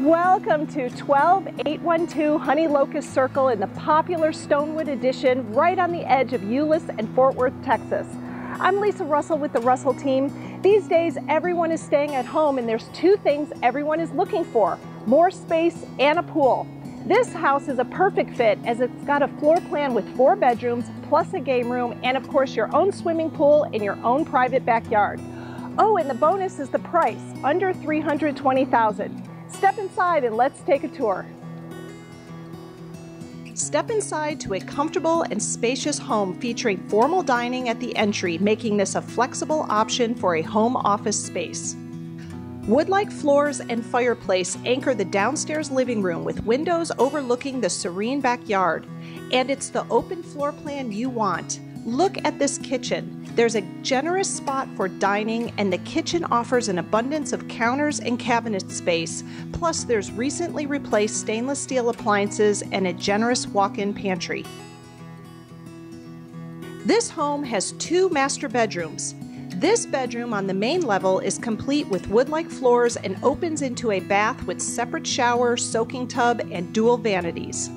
Welcome to 12812 Honey Locust Circle in the popular Stonewood Addition right on the edge of Euless and Fort Worth, Texas. I'm Lisa Russell with the Russell team. These days, everyone is staying at home and there's two things everyone is looking for, more space and a pool. This house is a perfect fit as it's got a floor plan with four bedrooms plus a game room and of course your own swimming pool in your own private backyard. Oh, and the bonus is the price, under 320,000. Step inside and let's take a tour. Step inside to a comfortable and spacious home featuring formal dining at the entry, making this a flexible option for a home office space. Wood-like floors and fireplace anchor the downstairs living room with windows overlooking the serene backyard. And it's the open floor plan you want. Look at this kitchen. There's a generous spot for dining, and the kitchen offers an abundance of counters and cabinet space. Plus, there's recently replaced stainless steel appliances and a generous walk in pantry. This home has two master bedrooms. This bedroom on the main level is complete with wood like floors and opens into a bath with separate shower, soaking tub, and dual vanities.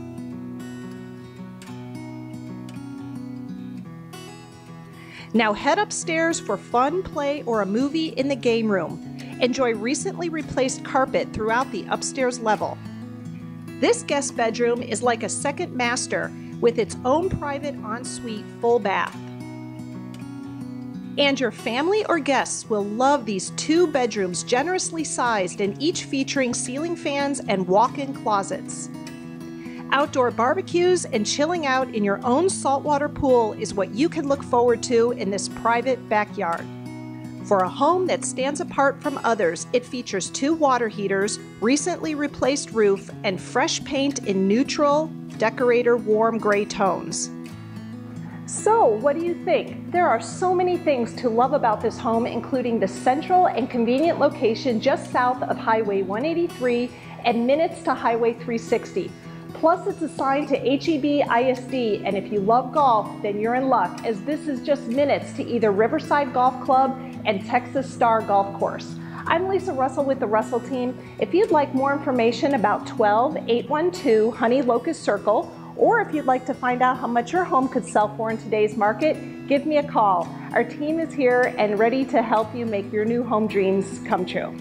Now head upstairs for fun, play, or a movie in the game room. Enjoy recently replaced carpet throughout the upstairs level. This guest bedroom is like a second master with its own private ensuite full bath. And your family or guests will love these two bedrooms generously sized and each featuring ceiling fans and walk-in closets. Outdoor barbecues and chilling out in your own saltwater pool is what you can look forward to in this private backyard. For a home that stands apart from others, it features two water heaters, recently replaced roof, and fresh paint in neutral, decorator warm gray tones. So, what do you think? There are so many things to love about this home, including the central and convenient location just south of Highway 183 and minutes to Highway 360. Plus, it's assigned to HEB ISD, and if you love golf, then you're in luck, as this is just minutes to either Riverside Golf Club and Texas Star Golf Course. I'm Lisa Russell with the Russell team. If you'd like more information about 12812 Honey Locust Circle, or if you'd like to find out how much your home could sell for in today's market, give me a call. Our team is here and ready to help you make your new home dreams come true.